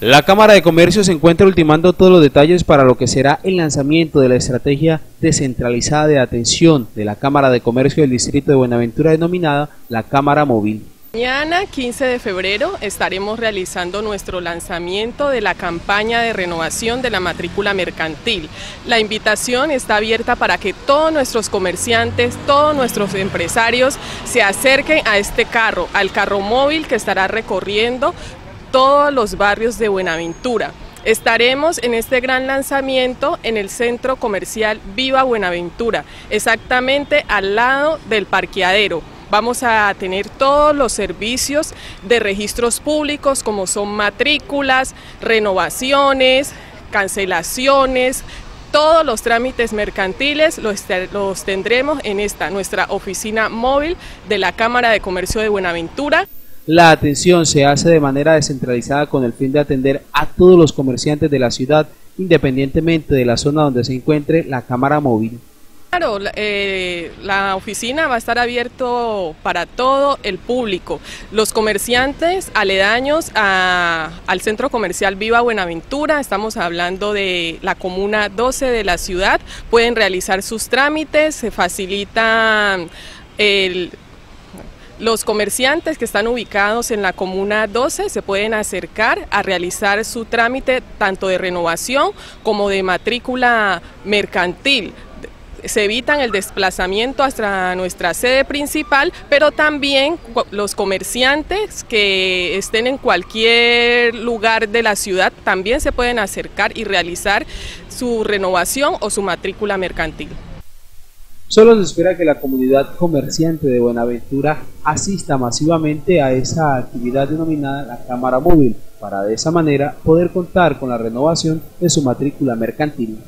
La Cámara de Comercio se encuentra ultimando todos los detalles para lo que será el lanzamiento de la estrategia descentralizada de atención de la Cámara de Comercio del Distrito de Buenaventura denominada la Cámara Móvil. Mañana, 15 de febrero, estaremos realizando nuestro lanzamiento de la campaña de renovación de la matrícula mercantil. La invitación está abierta para que todos nuestros comerciantes, todos nuestros empresarios se acerquen a este carro, al carro móvil que estará recorriendo todos los barrios de Buenaventura. Estaremos en este gran lanzamiento en el centro comercial Viva Buenaventura, exactamente al lado del parqueadero. Vamos a tener todos los servicios de registros públicos como son matrículas, renovaciones, cancelaciones, todos los trámites mercantiles los, tendremos en esta nuestra oficina móvil de la Cámara de Comercio de Buenaventura. La atención se hace de manera descentralizada con el fin de atender a todos los comerciantes de la ciudad, independientemente de la zona donde se encuentre la cámara móvil. Claro, eh, la oficina va a estar abierto para todo el público. Los comerciantes aledaños al centro comercial Viva Buenaventura, estamos hablando de la comuna 12 de la ciudad, pueden realizar sus trámites, se facilita el los comerciantes que están ubicados en la Comuna 12 se pueden acercar a realizar su trámite tanto de renovación como de matrícula mercantil se evitan el desplazamiento hasta nuestra sede principal, pero también los comerciantes que estén en cualquier lugar de la ciudad también se pueden acercar y realizar su renovación o su matrícula mercantil. Solo se espera que la comunidad comerciante de Buenaventura asista masivamente a esa actividad denominada la Cámara Móvil, para de esa manera poder contar con la renovación de su matrícula mercantil.